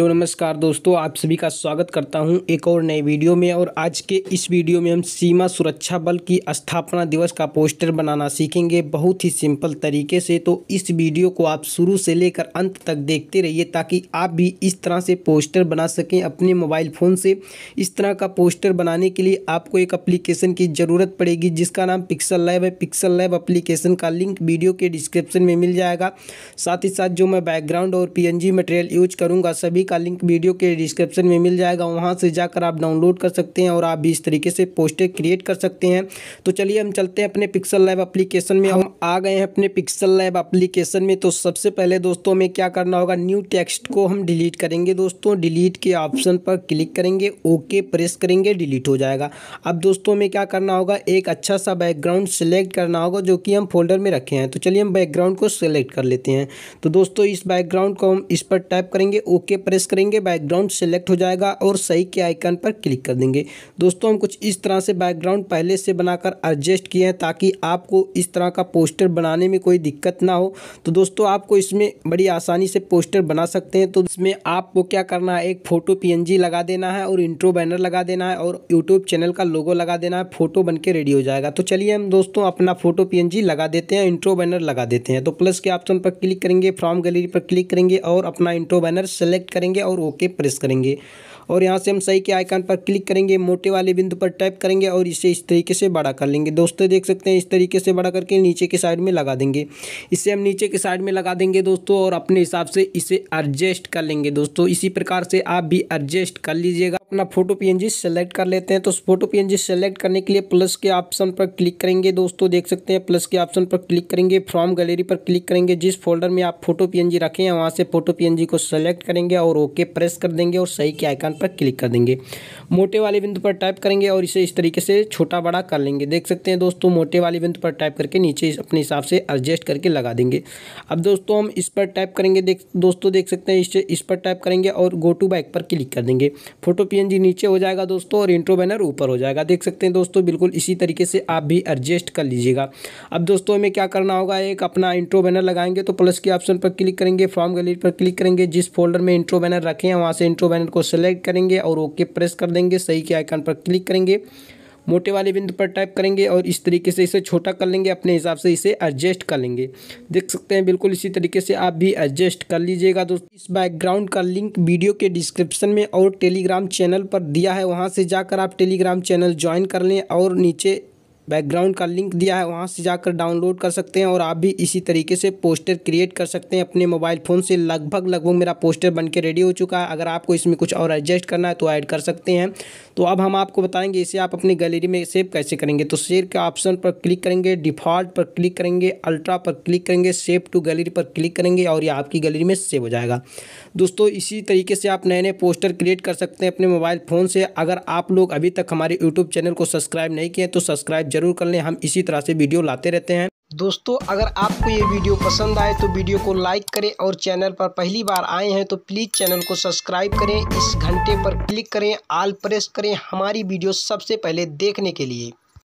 तो नमस्कार दोस्तों, आप सभी का स्वागत करता हूँ एक और नए वीडियो में। और आज के इस वीडियो में हम सीमा सुरक्षा बल की स्थापना दिवस का पोस्टर बनाना सीखेंगे बहुत ही सिंपल तरीके से। तो इस वीडियो को आप शुरू से लेकर अंत तक देखते रहिए ताकि आप भी इस तरह से पोस्टर बना सकें अपने मोबाइल फ़ोन से। इस तरह का पोस्टर बनाने के लिए आपको एक अप्लीकेशन की ज़रूरत पड़ेगी, जिसका नाम पिक्सल लैब है। पिक्सल लैब अप्लीकेशन का लिंक वीडियो के डिस्क्रिप्शन में मिल जाएगा। साथ ही साथ जो मैं बैकग्राउंड और पीएनजी मटेरियल यूज़ करूँगा, सभी का लिंक वीडियो के डिस्क्रिप्शन में मिल जाएगा। वहाँ से जाकर आप डाउनलोड कर सकते हैं और आप भी इस तरीके से पोस्टर क्रिएट कर सकते हैं। तो चलिए हम चलते हैं अपने पिक्सल लैब एप्लीकेशन में। हम आ गए हैं अपने पिक्सल लैब एप्लीकेशन में। तो सबसे पहले दोस्तों, हमें क्या करना होगा? न्यू टेक्स्ट को हम डिलीट करेंगे दोस्तों। डिलीट के ऑप्शन पर क्लिक करेंगे। ओके प्रेस करेंगे। डिलीट हो जाएगा। अब दोस्तों, हमें क्या करना होगा? एक अच्छा सा बैकग्राउंड सेलेक्ट करना होगा जो कि हम फोल्डर में रखे हैं। तो चलिए हम बैकग्राउंड को सेलेक्ट कर लेते हैं। तो दोस्तों, इस बैकग्राउंड को हम इस पर टाइप करेंगे। ओके प्रेस करेंगे बैकग्राउंड सेलेक्ट हो जाएगा और सही के आइकन पर क्लिक कर देंगे। दोस्तों, हम कुछ इस तरह से बैकग्राउंड पहले से बनाकर एडजस्ट किए हैं ताकि आपको इस तरह का पोस्टर बनाने में कोई दिक्कत ना हो। तो दोस्तों, आपको इसमें बड़ी आसानी से पोस्टर बना सकते हैं। तो इसमें आपको क्या करना है? एक फ़ोटो पी लगा देना है और इंट्रो बैनर लगा देना है और यूट्यूब चैनल का लोगो लगा देना है। फ़ोटो बन रेडी हो जाएगा। तो चलिए हम दोस्तों, अपना फ़ोटो पीएनजी लगा देते हैं इंट्रो बैनर लगा देते हैं। तो प्लस के ऑप्शन पर क्लिक करेंगे फ्रॉम गैलरी पर क्लिक करेंगे और अपना इंट्रो बैनर सेलेक्ट करेंगे। और ओके प्रेस करेंगे। और यहाँ से हम सही के आइकन पर क्लिक करेंगे, मोटे वाले बिंदु पर टैप करेंगे और इसे इस तरीके से बड़ा कर लेंगे। दोस्तों, देख सकते हैं इस तरीके से बड़ा करके नीचे के साइड में लगा देंगे। इसे हम नीचे के साइड में लगा देंगे दोस्तों और अपने हिसाब से इसे एडजस्ट कर लेंगे। दोस्तों, इसी प्रकार से आप भी एडजस्ट कर लीजिएगा। अपना फ़ोटो पीएनजी सेलेक्ट कर लेते हैं। तो फ़ोटो पीएनजी सेलेक्ट करने के लिए प्लस के ऑप्शन पर क्लिक करेंगे दोस्तों। देख सकते हैं प्लस के ऑप्शन पर क्लिक करेंगे। फ्रॉम गैलरी पर क्लिक करेंगे। जिस फोल्डर में आप फ़ोटो पीएनजी रखे हैं, वहाँ से फ़ोटो पीएनजी को सेलेक्ट करेंगे और ओके प्रेस कर देंगे और सही के आइकन पर क्लिक कर देंगे। मोटे वाले बिंदु पर टाइप करेंगे और इसे इस तरीके से छोटा बड़ा कर लेंगे। देख सकते हैं दोस्तों, मोटे वाले बिंदु पर टाइप करके नीचे अपने हिसाब से एडजस्ट करके लगा देंगे। अब दोस्तों, हम इस पर टाइप करेंगे। देख, दोस्तों, देख सकते हैं, इस पर टाइप करेंगे और गो टू बैक पर क्लिक कर देंगे। फ़ोटो पी नीचे हो जाएगा दोस्तों और इंट्रो बैनर ऊपर हो जाएगा। देख सकते हैं दोस्तों, बिल्कुल इसी तरीके से आप भी एडजस्ट कर लीजिएगा। अब दोस्तों, हमें क्या करना होगा? एक अपना इंट्रो बैनर लगाएँगे तो प्लस के ऑप्शन पर क्लिक करेंगे फॉर्म गैलरी पर क्लिक करेंगे, जिस फोल्डर में इंट्रो बैनर रखे हैं, वहाँ से इंट्रो बैनर को सेलेक्ट करेंगे और ओके प्रेस कर देंगे, सही के आइकन पर क्लिक करेंगे। मोटे वाले बिंदु पर टाइप करेंगे और इस तरीके से इसे छोटा कर लेंगे, अपने हिसाब से इसे एडजस्ट कर लेंगे। देख सकते हैं, बिल्कुल इसी तरीके से आप भी एडजस्ट कर लीजिएगा दोस्तों। इस बैकग्राउंड का लिंक वीडियो के डिस्क्रिप्शन में और टेलीग्राम चैनल पर दिया है, वहाँ से जाकर आप टेलीग्राम चैनल ज्वाइन कर लें और नीचे बैकग्राउंड का लिंक दिया है, वहाँ से जाकर डाउनलोड कर सकते हैं और आप भी इसी तरीके से पोस्टर क्रिएट कर सकते हैं। अपने मोबाइल फ़ोन से लगभग लगभग मेरा पोस्टर बन के रेडी हो चुका है। अगर आपको इसमें कुछ और एडजस्ट करना है तो ऐड कर सकते हैं। तो अब हम आपको बताएँगे इसे आप अपनी गैलरी में सेव कैसे करेंगे। तो शेयर के ऑप्शन पर क्लिक करेंगे, डिफ़ॉल्ट पर क्लिक करेंगे, अल्ट्रा पर क्लिक करेंगे, सेव टू गैलरी पर क्लिक करेंगे और ये आपकी गैलरी में सेव हो जाएगा। दोस्तों, इसी तरीके से आप नए नए पोस्टर क्रिएट कर सकते हैं अपने मोबाइल फ़ोन से। अगर आप लोग अभी तक हमारे यूट्यूब चैनल को सब्सक्राइब नहीं किए तो सब्सक्राइब ज़रूर कर लें। हम इसी तरह से वीडियो लाते रहते हैं। दोस्तों, अगर आपको ये वीडियो पसंद आए तो वीडियो को लाइक करें और चैनल पर पहली बार आए हैं तो प्लीज़ चैनल को सब्सक्राइब करें। इस घंटे पर क्लिक करें, आल प्रेस करें हमारी वीडियो सबसे पहले देखने के लिए।